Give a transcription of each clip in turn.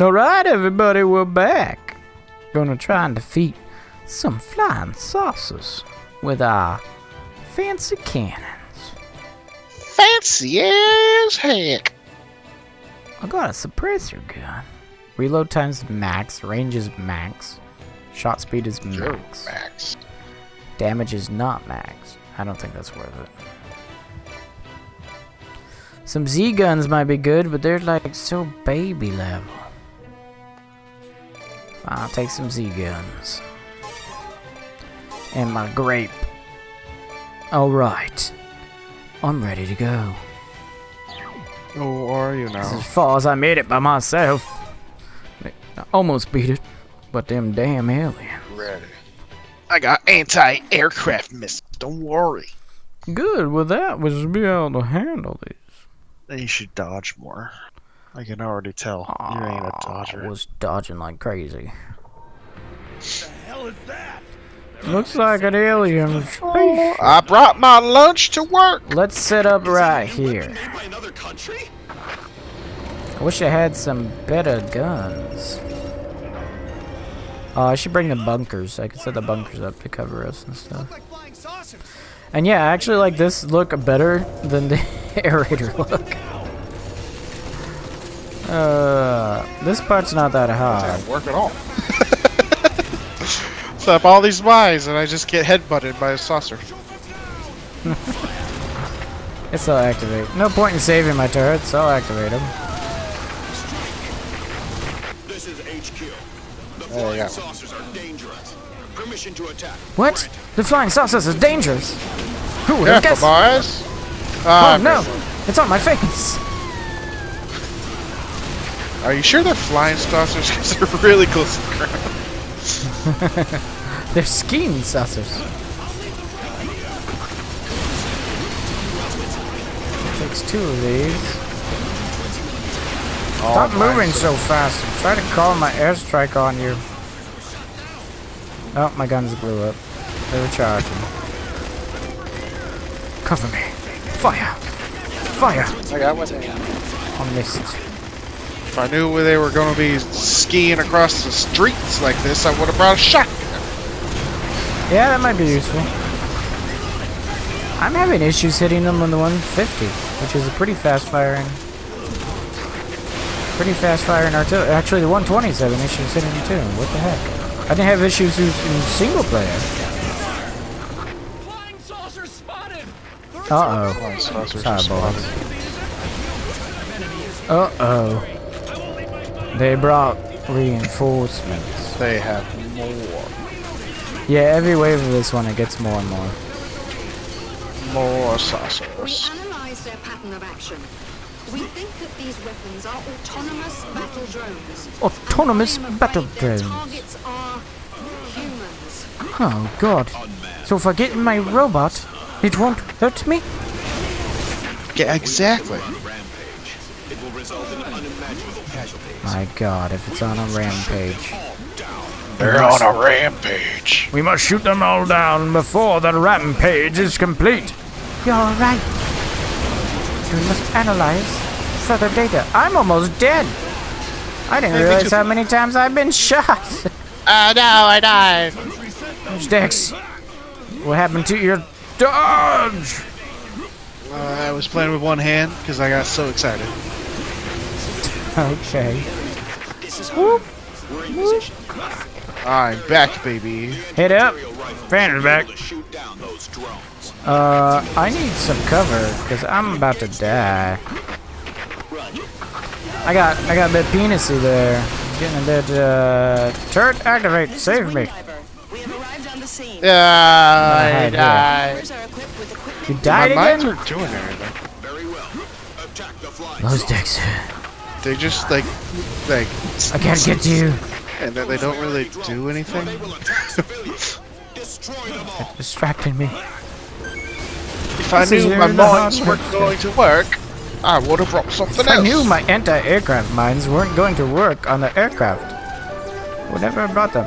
Alright, everybody, we're back. Gonna try and defeat some flying saucers with our fancy cannons. Fancy as heck. I got a suppressor gun. Reload time's max, range is max, shot speed is max, Max. damage is not max. I don't think that's worth it. Some Z guns might be good, but they're like so baby level. I'll take some Z guns. And my grape. Alright. I'm ready to go. Oh, are you now? as far as I made it by myself. I almost beat it, but them damn aliens. Ready. I got anti-aircraft missiles. Don't worry. Good with that was to be able to handle these. You should dodge more. I can already tell. you ain't a I dodger. was dodging like crazy. Looks like an alien space. I brought my lunch to work. Let's set up right here. Made by another country? I wish I had some better guns. Oh, I should bring the bunkers. I could set the bunkers up to cover us and stuff. Like flying saucers. And yeah, I actually like this look better than the Air Raider look. Uh, this part's not that hard. Didn't work at all. Set up all these spies and I just get headbutted by a saucer. It's all activate. No point in saving my turrets. I'll activate them. This is HQ. The Oh, flying yeah. saucers are dangerous. Permission to attack. What? The flying saucers is dangerous. Who would have Careful, guessed? boys. Ah, Oh no! It's on my face. Are you sure they're flying saucers? Because they're really close to the ground. They're skiing saucers. Takes two of these. Oh Stop Oh, moving nice. so fast. I'm trying to call my airstrike on you. Oh, my guns blew up. They were charging. Cover me. Fire. Fire. I got one. I missed. If I knew where they were going to be skiing across the streets like this, I would have brought a shotgun. Yeah, that might be useful. I'm having issues hitting them on the 150, which is a pretty fast firing. Pretty fast firing artillery. Actually, the 120's having issues hitting them too. What the heck? I didn't have issues in in single player. Flying saucers spotted! Uh oh. Flying saucers Sorry, are spotted. boys. Uh oh. They brought reinforcements. They have more. Yeah, every wave of this one, it gets more and more. More saucers. We saucers. analyze their pattern of action. We think that these weapons are autonomous battle drones. Autonomous And I am battle drones. targets are humans. Oh god. So if I get in my robot, it won't hurt me? Yeah, exactly. On a rampage. It will result in unimaginable casualties. My god, if it's on a rampage. They're on a rampage. We must shoot them all down before the rampage is complete. You're right. We must analyze further data. I'm almost dead. I didn't Hey, realize how many times I've been shot. Ah, no, I died. Dex, what happened to your dodge? Uh, I was playing with one hand because I got so excited. Okay. We're in position. I'm back, baby. Hit up. Aerial rifle Banner's back. to shoot down those drones. Uh, I need some cover because I'm about to die. I got, I got a bit penisy there. Getting a bit, uh, turret activate. Save me. We have arrived on the scene. Yeah, I died. Members are equipped with equipment You My died mines again? aren't doing anything. Very well. Attack the flying Those saucers. Dicks. They just like, like, I can't get to you. and then they don't really do anything. They will attack civilians. Destroy them all. Distracting me. If I This is knew my mines weren't work. going to work, I would have brought something If I knew my anti-aircraft mines weren't going to work on the aircraft, would never have brought them.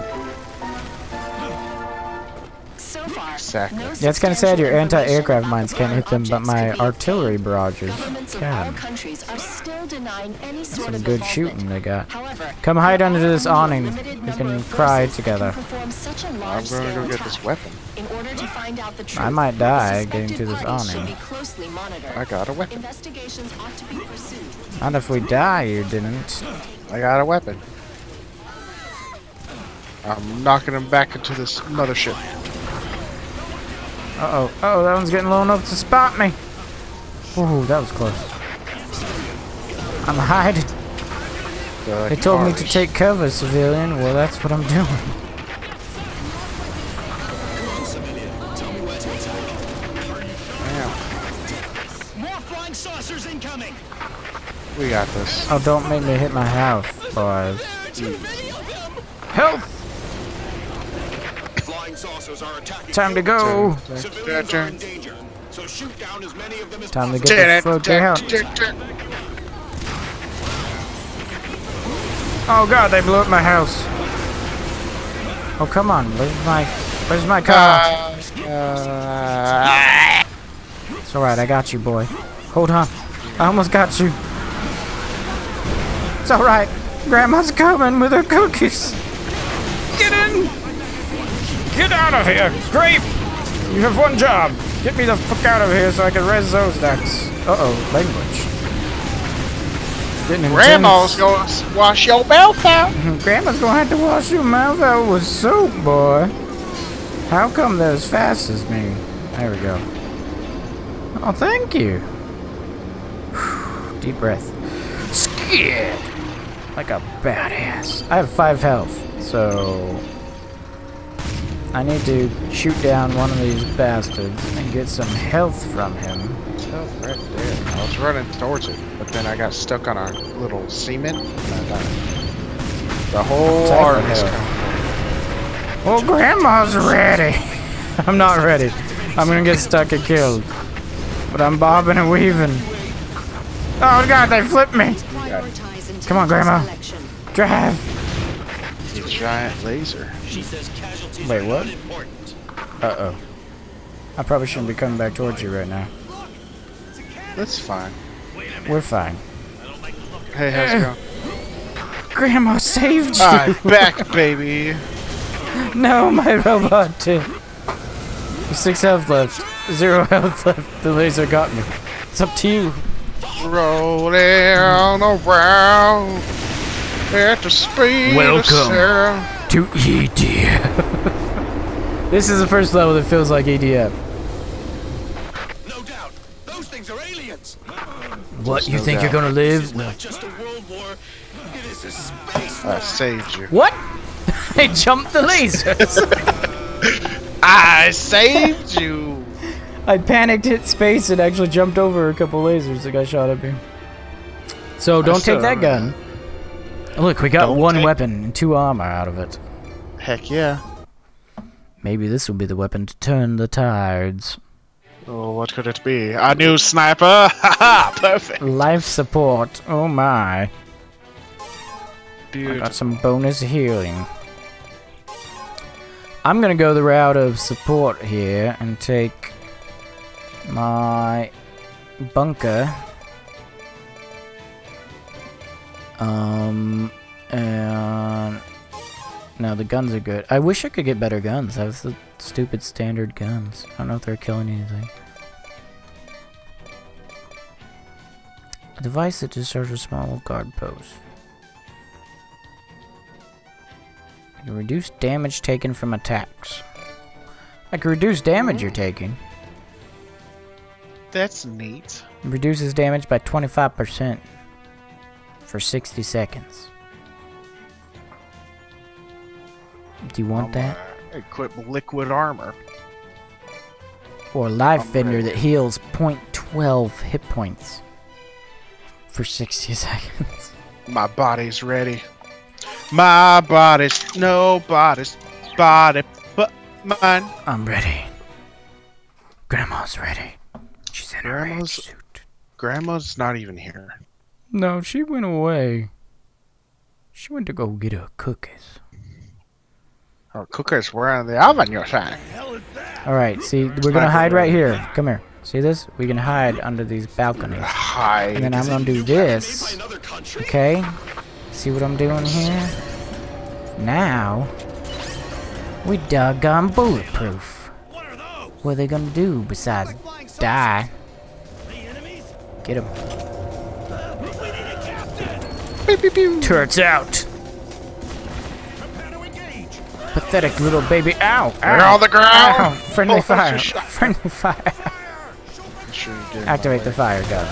Exactly. No Yeah, it's kind of sad your anti-aircraft mines can't hit them, but my artillery barrages Governments can. all countries are still denying any sort Some good shooting they got. However, Come hide under this awning. We can cry together. can perform such a I'm gonna go get this weapon. In order to find out the truth, I might die getting to this awning. be closely monitored. I got a weapon. Investigations ought to be pursued. Not if we die, you didn't. I got a weapon. I'm knocking him back into this mothership. Uh-oh. Uh-oh, that one's getting low enough to spot me. Ooh, that was close. I'm hiding. The They told me to take cover, civilian. Well, that's what I'm doing. Damn, More flying saucers incoming! we got this. Oh, don't make me hit my house, boys. Help! Of them as Time to possible. get the fuck out. Oh god, they blew up my house. Oh come on, where's my where's my car? Uh, It's alright, I got you, boy. Hold on. I almost got you. It's alright. Grandma's coming with her cookies. Get in! Get out of here! Grape! You have one job. Get me the fuck out of here so I can res those ducks. Uh-oh, language. Getting Grandma's gonna wash your mouth out. Grandma's gonna have to wash your mouth out with soap, boy. How come they're as fast as me? There we go. Oh, thank you. Deep breath. Skid! Like a badass. I have five health, so... I need to shoot down one of these bastards and get some health from him. Oh, right there. I was running towards it, but then I got stuck on a little cement and I. The whole Type of army's hell. coming. Well, oh, Grandma's ready. I'm not ready. I'm gonna get stuck and killed. But I'm bobbing and weaving. Oh god, they flipped me. Come on, intelligence Grandma. collection. Drive. The giant laser. She says casualties Wait, what? unimportant. Uh oh. I probably shouldn't be coming back towards you right now. That's fine. We're fine. Hey, how's it going? Grandma saved you. I'm back, baby. No, my robot too. Six health left. Zero health left. The laser got me. It's up to you. Rolling around at the speed Welcome. of sound. To EDF. This is the first level that feels like EDF. No doubt. Those things are aliens. What, you no think you're gonna This is live? not just a world war. It is a space I saved you. What? I jumped the lasers. I saved you. I panicked, hit space, and actually jumped over a couple lasers that got shot at me. So don't take that gun. Look, we got Don't one weapon and two armor out of it. Heck yeah. Maybe this will be the weapon to turn the tides. Oh, what could it be? A new sniper? Haha, perfect. Life support. Oh my. I got some bonus healing. I'm gonna go the route of support here and take my bunker. Um, and no, the guns are good. I wish I could get better guns. I have the stupid standard guns. I don't know if they're killing anything. A device that discharges small guard posts. I can reduce damage taken from attacks. I can reduce damage you're taking. That's neat. Reduces damage by 25% for 60 seconds. Do you want I'm, that? uh, Equip liquid armor. Or a life I'm vendor ready. that heals 0.12 hit points for 60 seconds. My body's ready. My body's nobody's body but mine. I'm ready. Grandma's ready. She's in her Grandma's- suit. Grandma's not even here. No, she went away. She went to go get her cookies. Oh, cooker's in the oven, you're saying? Alright, see, we're gonna hide right here. Come here. See this? We can hide under these balconies. Hide. And then I'm gonna do this. Okay? See what I'm doing here? Now, we doggone bulletproof. What are they gonna do besides die? Get him. Turrets out. Pathetic little baby. Ow! They're Ow! on the ground! Ow! Friendly Oh, fire. Friendly fire. Sure Activate the fire gun.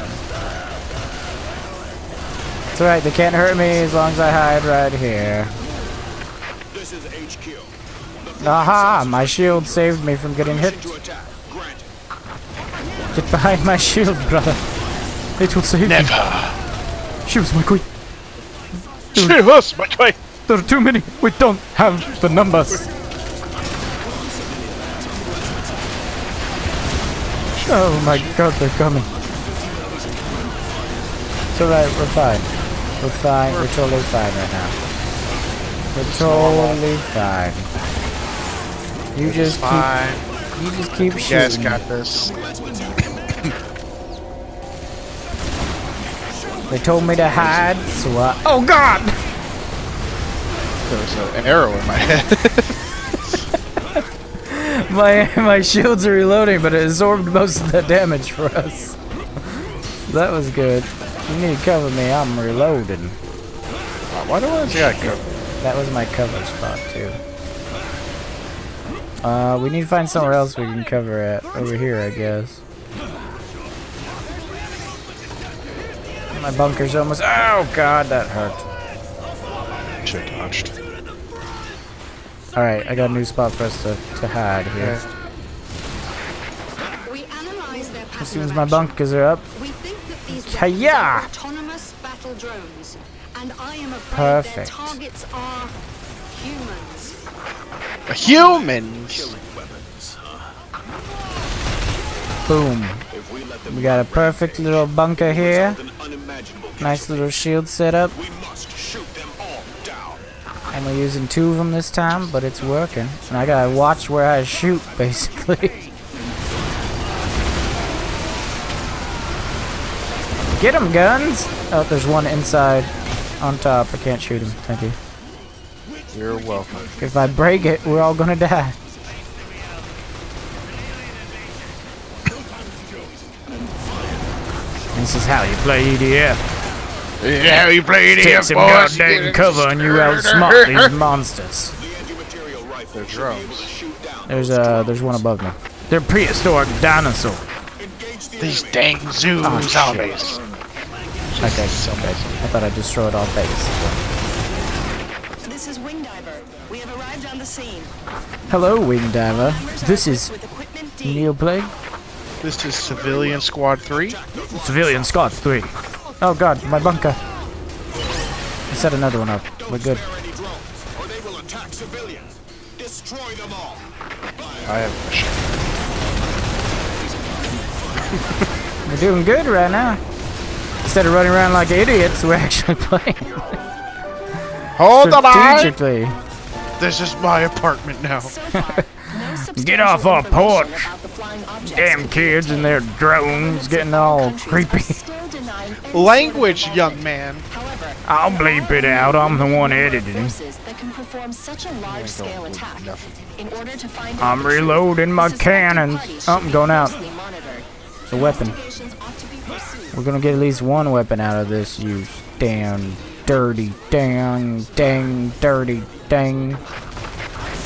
It's alright, they can't hurt me as long as I hide right here. This is HQ. Aha! My shield saved me from getting hit. To attack. Granted. Get behind my shield, brother. It will save you. Never. She was my queen. Save us, my guy. There are too many. We don't have the numbers. Oh my god, they're coming. It's alright, we're fine. We're fine. We're totally fine right now. We're totally fine. You just keep. You just keep You guys shooting. got this. They told me to hide, so I. Oh god! There was a, an arrow in my head. My my shields are reloading, but it absorbed most of the damage for us. that was good. You need to cover me. I'm reloading. Why do I got go? That was my cover spot too. Uh, we need to find somewhere else we can cover at. Over here, I guess. My bunker's almost. Oh god, that hurt. Shit dodged. All right, I got a new spot for us to to hide here. We analyze their As soon as my action. bunkers are up, We think that these weapons Hiya! are autonomous battle drones, and I am afraid their Perfect. targets are humans. Humans. boom. We let them We got a perfect little bunker here. Nice little shield setup. And we're using two of them this time, but it's working. And I gotta watch where I shoot, basically. Get him, guns! Oh, there's one inside on top. I can't shoot him. Thank you. You're welcome. If I break it, we're all gonna die. This is how you play EDF. Yeah, you play Take some goddamn cover and you outsmart these monsters. The anti-material rifle They're should be able to drones. There's those uh, there's one above me. They're prehistoric dinosaurs. These dang zoo Oh, shit. zombies. Okay, okay. I thought I destroyed all base. This is Wing Diver. We have arrived on the scene. Hello, Wing Diver. This is With equipment Neoplague. This is Civilian Squad 3. Civilian Squad 3. Oh god, my bunker. I set another one up. We're good. Fire any drones, or they will attack civilians. Destroy them all. I have a machine. We're doing good right now. Instead of running around like idiots, we're actually playing Hold the line! strategically. This is my apartment now. So far, no substantial Get off our porch. about the flying objects. Damn kids and their drones getting all creepy. Still denying any sort of Language, young man. However, I'll bleep it out. I'm the one editing. forces that can perform such a large-scale attack. In order to find I'm out the truth, reloading my suspected cannons. parties Oh, I'm going out. closely monitored. It's a weapon. Investigations ought to be pursued. We're gonna get at least one weapon out of this, you damn dirty, dang, dang, dirty, dang,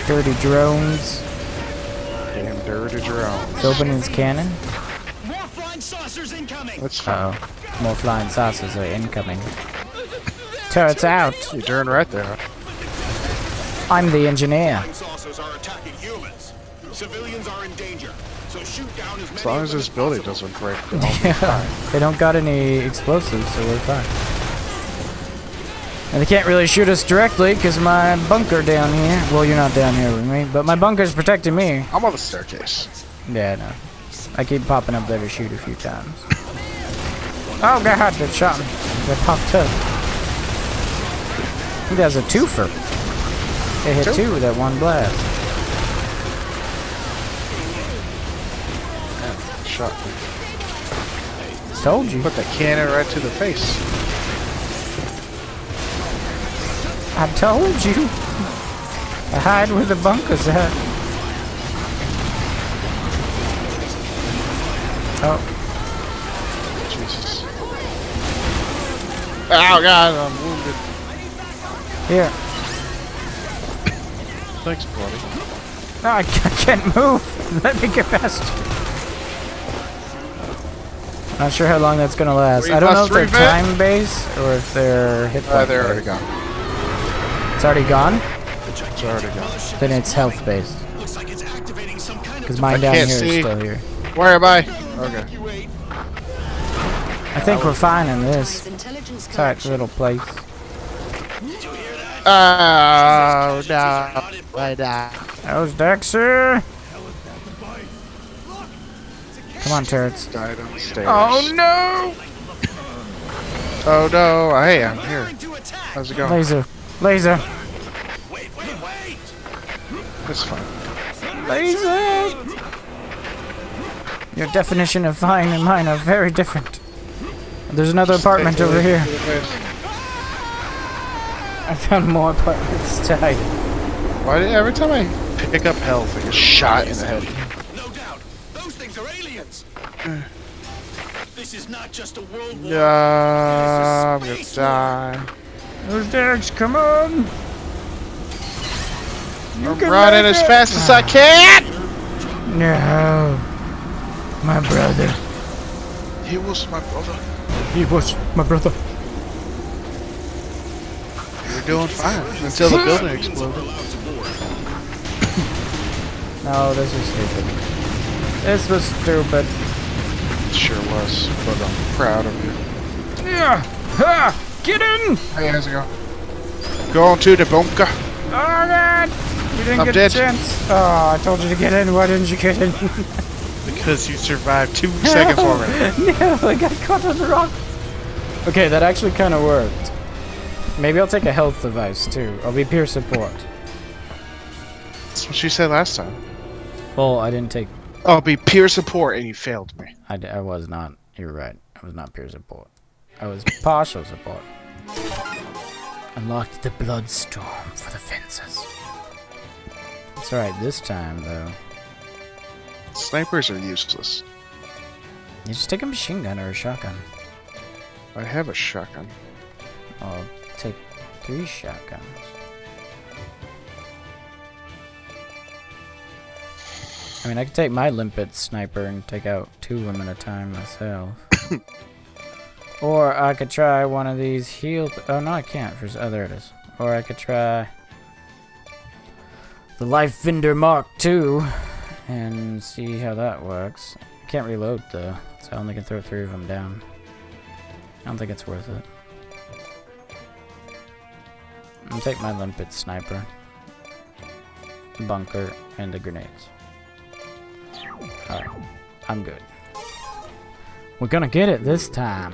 dirty drones. Damn dirty drone. It's opening his cannon. More flying saucers incoming. That's fine. Uh oh. More flying saucers are incoming. Turrets out. You turn right there. I'm the engineer. Flying saucers are attacking humans. Civilians are in danger. So shoot down as many As long as this building doesn't break, then I'll be fine. They don't got any explosives, so we're fine. And they can't really shoot us directly because my bunker down here. Well, you're not down here with me, but my bunker's protecting me. I'm on the staircase. Yeah, I know. I keep popping up there to shoot a few times. Oh god, they shot me. They popped up. He has a twofer. It hit Two. two with that one blast. Shot me. Told you. Put the cannon right to the face. I told you. I hide where the bunker's at. Oh god, I'm wounded. here. Thanks, buddy. No, I can't move. Let me get past. Not sure how long that's gonna last. Three I don't know if they're bit. time based or if they're hit Uh, point they're already gone. It's already gone? It's already gone. Then it's health based. Looks like it's activating some kind of Because mine I down here can't is see. still here. Where am I? Okay. Evacuate. I think we're fine in this Intelligence tight little place. Oh no. Why not? That was Dexter. Come on, turrets. Died on stairs. Oh, oh no! Oh no. Hey, I'm here. Preparing to attack. How's it going? Laser. Laser. Wait, wait, wait. It's fine. Laser! Your definition of fine and mine are very different. There's another apartment over here. I found more apartments tied. Why did every time I pick up health, I get shot in the head? No doubt. Those things are aliens. this is not just a world war. Yeah, I'm gonna die. Those Dex, come on! You I'm can running make as it. fast as I can. No. My brother. He was my brother. He was my brother. We were doing fine until the building exploded. No, this is stupid. This was stupid. It sure was, but I'm proud of you. Yeah! Ha! Get in! Hey, how's it going? Going to the bunker. Oh god! You didn't I'm get dead. a chance. Oh, I told you to get in. Why didn't you get in? Because you survived two seconds already. no, I got caught on the rock. Okay, that actually kind of worked. Maybe I'll take a health device too. I'll be peer support. That's what she said last time. Well, I didn't take. I'll be peer support, and you failed me. I, d- I was not. You're right. I was not peer support. I was partial support. Unlocked the bloodstorm for the fences. It's alright this time, though. Snipers are useless. You just take a machine gun or a shotgun. I have a shotgun. I'll take three shotguns. I mean, I could take my limpet sniper and take out two of them at a time myself. or I could try one of these healed. Oh no, I can't. For oh, there it is. Or I could try the Life Vendor Mark II and see how that works. I can't reload though, so I only can throw three of them down. I don't think it's worth it. I'll take my limpet sniper, bunker, and the grenades. Alright, I'm good. We're gonna get it this time.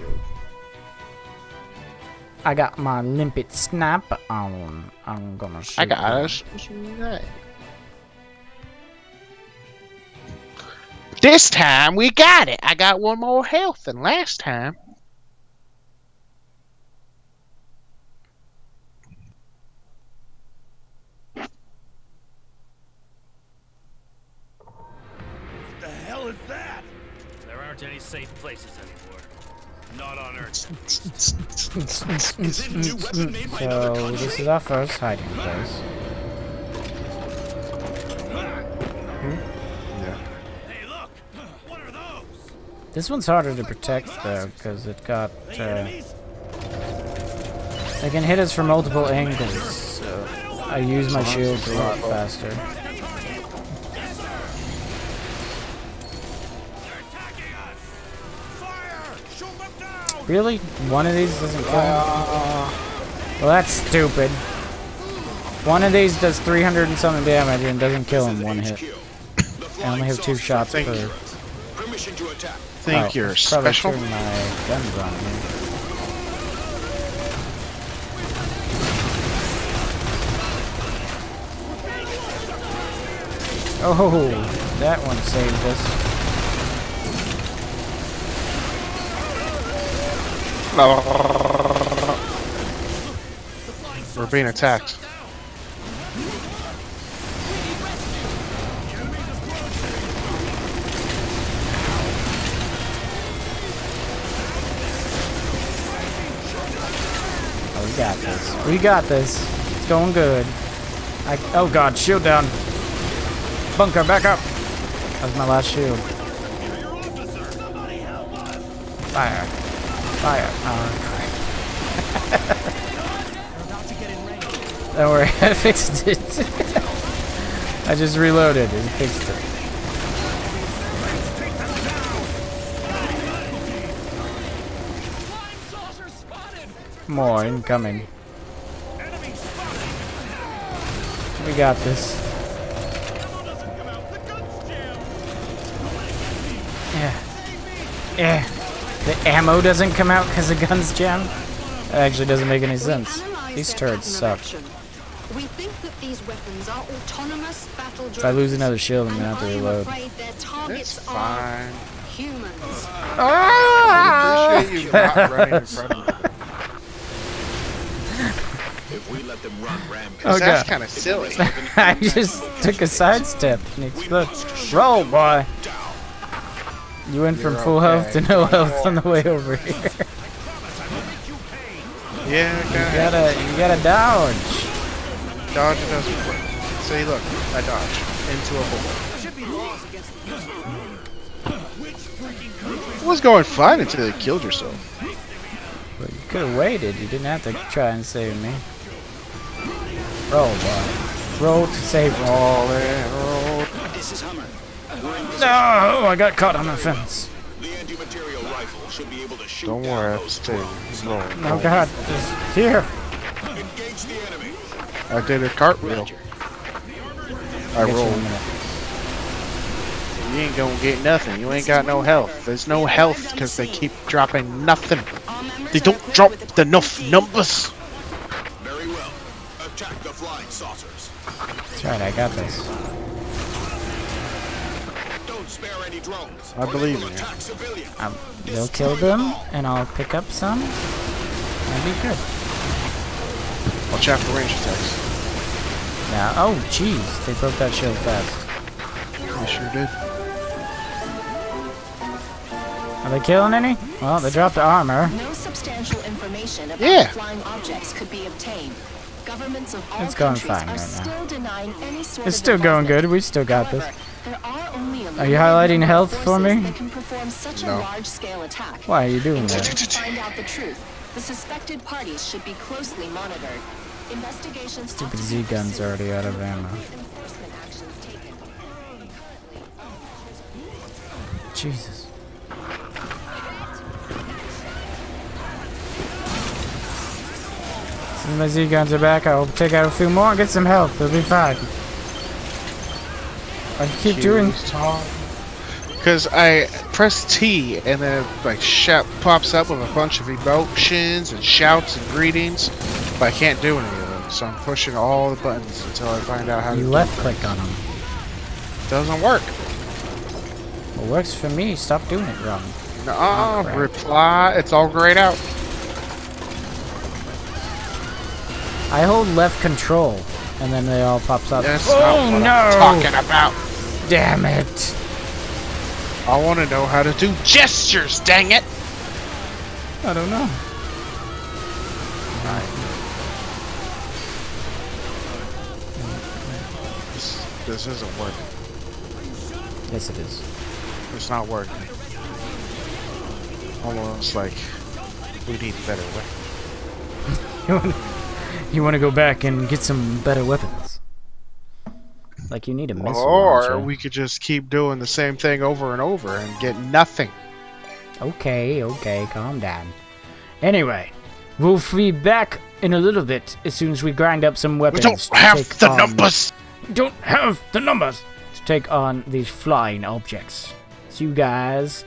I got my limpet sniper on. I'm gonna shoot. I got them. This time we got it. I got one more health than last time. What the hell is that? There aren't any safe places anymore. Not on Earth. Is it a new weapon made by another So country? this is our first hiding place. This one's harder to protect though, because it got. They Uh, they can hit us from multiple angles. So I use my shields a lot faster. They're attacking us! Fire! Shoot them down! Really? One of these doesn't kill him? Well, that's stupid. One of these does 300 and something damage and doesn't kill him one hit. I only have two shots per. Permission to attack think oh, you're special. My gun wrong, oh, that one saved us. We're being attacked. Got this. We got this. It's going good. I, oh god, shield down. Bunker, back up. That was my last shield. Fire. Fire. Oh, Don't worry, I fixed it. I just reloaded and fixed it. More incoming. We got this. Yeah. Yeah. The ammo doesn't come out because the gun's jammed? That actually doesn't make any sense. These turrets suck. We think that these weapons are autonomous battle If I lose another shield, I'm gonna have to reload. afraid their It's fine. humans. I appreciate you not running in front of me. If we let them run rampage, Oh, That's kind of silly. I just took a sidestep and exploded. Roll, boy! You went from You're full health to no health on the way over here. Yeah, You kinda. gotta, you gotta dodge. Dodge it doesn't work. See, look, I dodge into a hole. It was going fine until you killed yourself. But you could have waited. You didn't have to try and save me. Oh, roll, boy. Roll to save roll. All in, roll. this is Hummer. We're No, oh, I got caught on the fence. The anti-material rifle should be able to shoot Don't worry, I those stay. Roll. Oh god, it's here. Engage the enemy. I did a cartwheel. I Get you in a rolled. You ain't gonna get nothing. You ain't got no health. There's no health because they keep dropping nothing. They don't drop enough numbers. That's right, I got this. Don't spare any drones. I believe in you. attack civilians. Um, they'll kill them, and I'll pick up some. That'd be good. Watch out for range attacks. Now, oh jeez, they broke that shield fast. You sure did. Are they killing any? Well, they dropped the armor. No substantial information about Yeah. flying objects could be obtained. Governments of all It's going countries fine are right now. still denying any sort It's of still going good. We still got this. However, there are only a Are you highlighting health for me? Can perform such a No. large-scale attack. Why are you doing In that? to find out the truth, the suspected parties should be closely monitored. Investigations Stupid ought to be Z gun's already out of ammo. Enforcement actions taken. Jesus. As soon as my Z guns are back, I'll take out a few more and get some health. It'll be fine. I keep doing. Because I press T and then like shout pops up with a bunch of emotions and shouts and greetings, but I can't do any of them. So I'm pushing all the buttons until I find out how to You do left it. click on them. Doesn't work. It works for me. Stop doing it wrong. Nuh-uh, reply. It's all grayed out. I hold left control, and then they all pops up. That's oh not what no! I'm talking about. Damn it! I want to know how to do gestures. Dang it! I don't know. This, this isn't working. Yes, it is. It's not working. Almost like we need a better weapons. You want, you want to go back and get some better weapons? Like you need a missile Or launcher. we could just keep doing the same thing over and over and get nothing. Okay, okay, calm down. Anyway, we'll be back in a little bit as soon as we grind up some weapons. We weapons. don't have the on- numbers. We don't have the numbers to take on these flying objects. See you guys